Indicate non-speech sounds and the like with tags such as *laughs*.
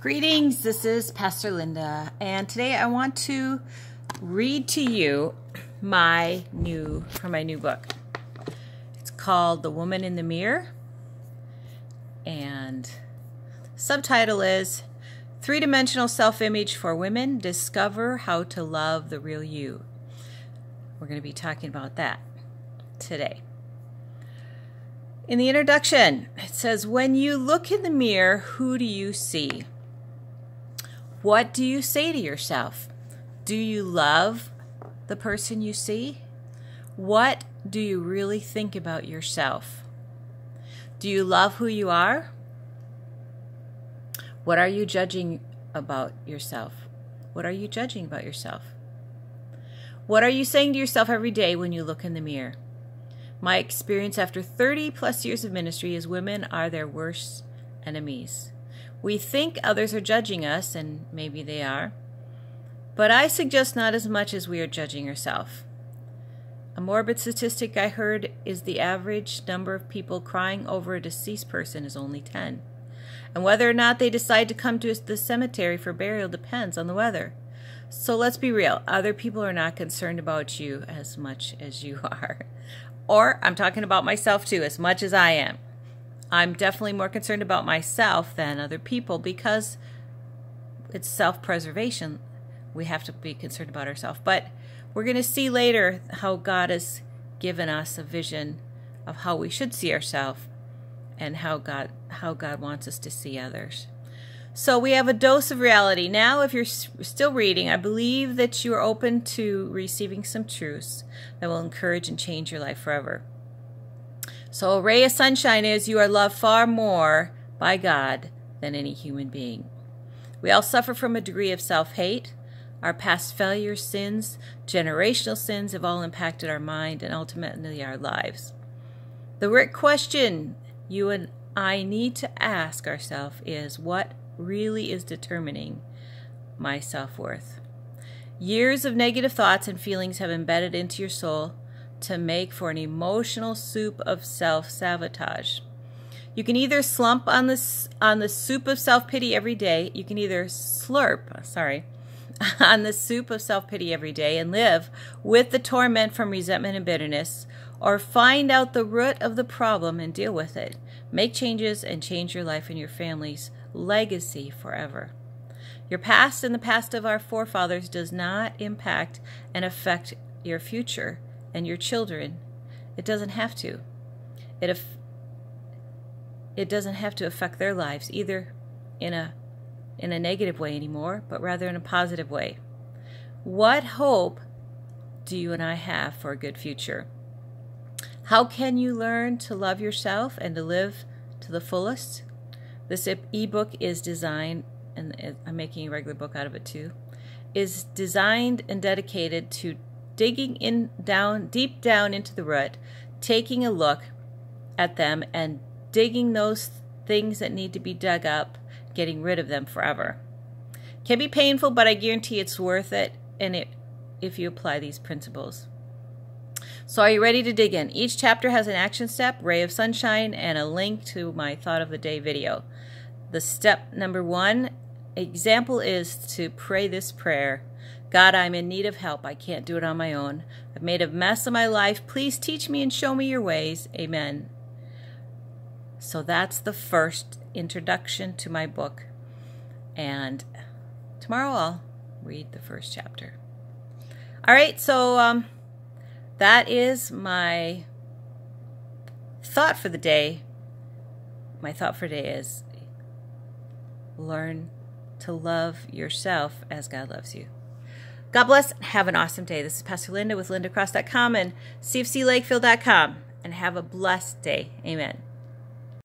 Greetings, this is Pastor Linda, and today I want to read to you my new from my new book. It's called The Woman in the Mirror, and subtitle is Three Dimensional Self Image for Women Discover How to Love the Real You. We're going to be talking about that today. In the introduction, it says, When you look in the mirror, who do you see? What do you say to yourself? Do you love the person you see? What do you really think about yourself? Do you love who you are? What are you judging about yourself? What are you judging about yourself? What are you saying to yourself every day when you look in the mirror? My experience after 30 plus years of ministry is women are their worst enemies. We think others are judging us, and maybe they are, but I suggest not as much as we are judging ourselves. A morbid statistic I heard is the average number of people crying over a deceased person is only 10. And whether or not they decide to come to the cemetery for burial depends on the weather. So let's be real, other people are not concerned about you as much as you *laughs* are. Or I'm talking about myself too, as much as I am. I'm definitely more concerned about myself than other people because it's self preservation. We have to be concerned about ourselves. But we're going to see later how God has given us a vision of how we should see ourselves and how God how God wants us to see others. So we have a dose of reality. Now, if you're still reading, I believe that you are open to receiving some truths that will encourage and change your life forever. So, a ray of sunshine is you are loved far more by God than any human being. We all suffer from a degree of self hate. Our past failures, sins, generational sins have all impacted our mind and ultimately our lives. The question you and I need to ask ourselves is what really is determining my self worth? Years of negative thoughts and feelings have embedded into your soul to make for an emotional soup of self-sabotage. You can either slump on this on the soup of self-pity every day, you can either slurp, sorry, *laughs* on the soup of self-pity every day and live with the torment from resentment and bitterness, or find out the root of the problem and deal with it. Make changes and change your life and your family's legacy forever. Your past and the past of our forefathers does not impact and affect your future and your children. It doesn't have to. It af- it doesn't have to affect their lives either in a in a negative way anymore, but rather in a positive way. What hope do you and I have for a good future? How can you learn to love yourself and to live to the fullest? This ebook is designed, and I'm making a regular book out of it too, is designed and dedicated to digging in down deep down into the root, taking a look at them and digging those things that need to be dug up, getting rid of them forever. Can be painful, but I guarantee it's worth it and it if you apply these principles. So are you ready to dig in? Each chapter has an action step, ray of sunshine, and a link to my thought of the day video. The step number one example is to pray this prayer God, I'm in need of help. I can't do it on my own. I've made a mess of my life. Please teach me and show me your ways. Amen. So that's the first introduction to my book. And tomorrow I'll read the first chapter. All right, so um, that is my thought for the day. My thought for today is learn to love yourself as God loves you. God bless. And have an awesome day. This is Pastor Linda with lindacross.com and cfclakeville.com. And have a blessed day. Amen.